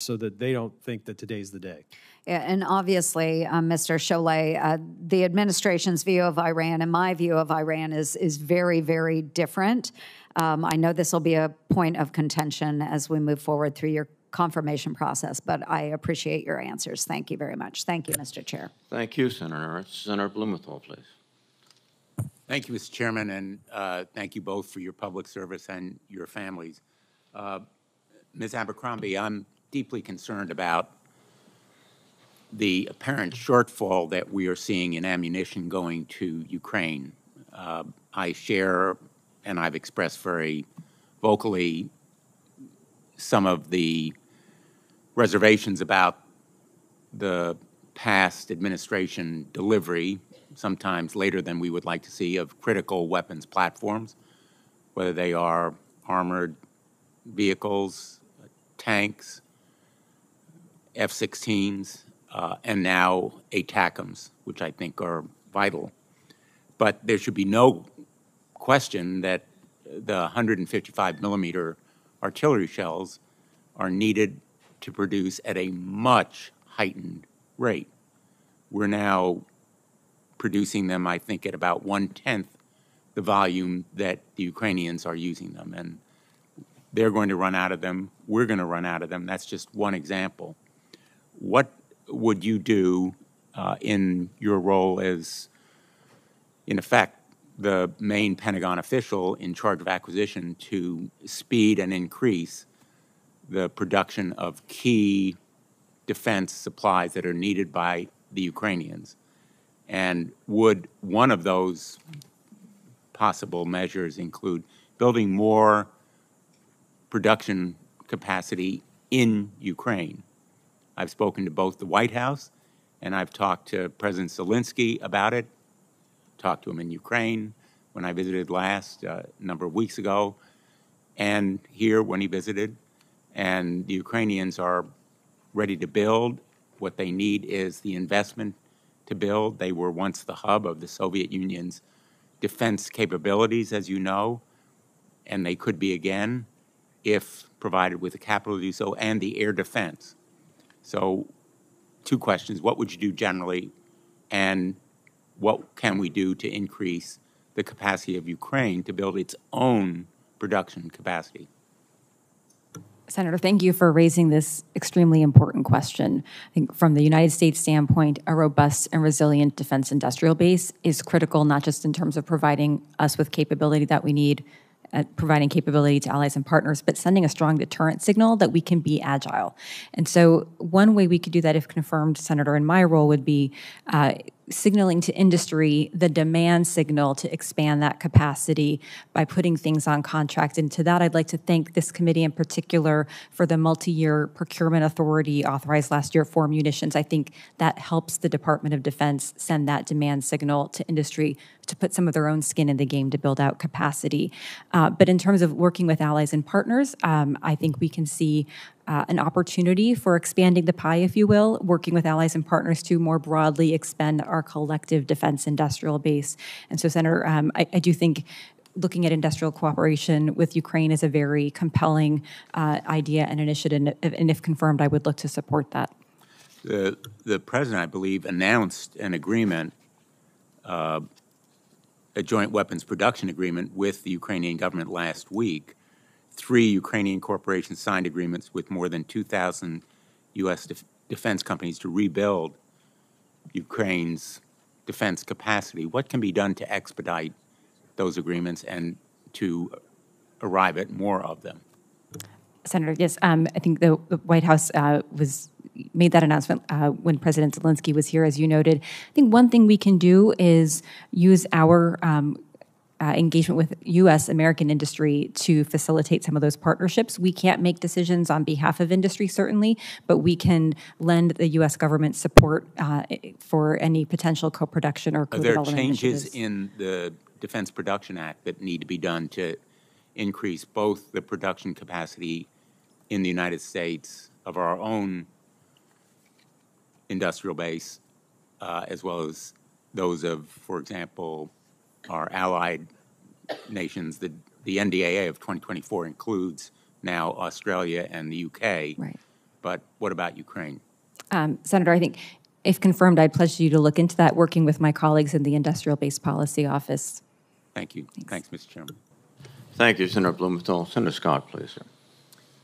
so that they don't think that today's the day. Yeah, And obviously, um, Mr. Chollet, uh, the administration's view of Iran and my view of Iran is, is very, very different. Um, I know this will be a point of contention as we move forward through your confirmation process, but I appreciate your answers. Thank you very much. Thank you, Mr. Chair. Thank you, Senator. Senator Blumenthal, please. Thank you, Mr. Chairman, and uh, thank you both for your public service and your families. Uh, Ms. Abercrombie, I'm deeply concerned about the apparent shortfall that we are seeing in ammunition going to Ukraine. Uh, I share, and I've expressed very vocally, some of the reservations about the past administration delivery, sometimes later than we would like to see, of critical weapons platforms, whether they are armored vehicles, tanks, F 16s, uh, and now ATACMs, which I think are vital. But there should be no question that the 155 millimeter artillery shells are needed to produce at a much heightened rate. We're now producing them, I think, at about one tenth the volume that the Ukrainians are using them. And they're going to run out of them. We're going to run out of them. That's just one example. What would you do uh, in your role as, in effect, the main Pentagon official in charge of acquisition to speed and increase the production of key defense supplies that are needed by the Ukrainians? And would one of those possible measures include building more production capacity in Ukraine? I've spoken to both the White House and I've talked to President Zelensky about it, talked to him in Ukraine when I visited last, uh, a number of weeks ago, and here when he visited. And the Ukrainians are ready to build. What they need is the investment to build. They were once the hub of the Soviet Union's defense capabilities, as you know, and they could be again if provided with the capital to do so and the air defense. So, two questions. What would you do generally? And what can we do to increase the capacity of Ukraine to build its own production capacity? Senator, thank you for raising this extremely important question. I think from the United States standpoint, a robust and resilient defense industrial base is critical, not just in terms of providing us with capability that we need, uh, providing capability to allies and partners, but sending a strong deterrent signal that we can be agile. And so, one way we could do that, if confirmed, Senator, in my role, would be uh, signaling to industry the demand signal to expand that capacity by putting things on contract. And to that, I'd like to thank this committee in particular for the multi-year procurement authority authorized last year for munitions. I think that helps the Department of Defense send that demand signal to industry to put some of their own skin in the game to build out capacity. Uh, but in terms of working with allies and partners, um, I think we can see uh, an opportunity for expanding the pie, if you will, working with allies and partners to more broadly expand our collective defense industrial base. And so, Senator, um, I, I, do think looking at industrial cooperation with Ukraine is a very compelling uh, idea and initiative. And if confirmed, I would look to support that. The, the president, I believe, announced an agreement, uh, a joint weapons production agreement with the Ukrainian government last week three Ukrainian corporations signed agreements with more than 2,000 U.S. Def- defense companies to rebuild Ukraine's defense capacity. What can be done to expedite those agreements and to arrive at more of them? Senator, yes, um, I think the, the White House uh, was made that announcement uh, when President Zelensky was here, as you noted. I think one thing we can do is use our um, uh, engagement with U.S. American industry to facilitate some of those partnerships. We can't make decisions on behalf of industry, certainly, but we can lend the U.S. government support uh, for any potential co-production or co-development Are there changes in the Defense Production Act that need to be done to increase both the production capacity in the United States of our own industrial base, uh, as well as those of, for example, our allied nations. The, the NDAA of 2024 includes now Australia and the UK. Right. but what about Ukraine? Um, Senator, I think if confirmed, I'd pledge you to look into that, working with my colleagues in the Industrial Base Policy Office. Thank you. Thanks, Mr. Chairman. Thank you, Senator Blumenthal. Senator Scott, please, sir.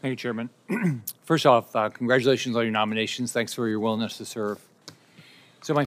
Thank you, Chairman. First off, uh, congratulations on your nominations. Thanks for your willingness to serve.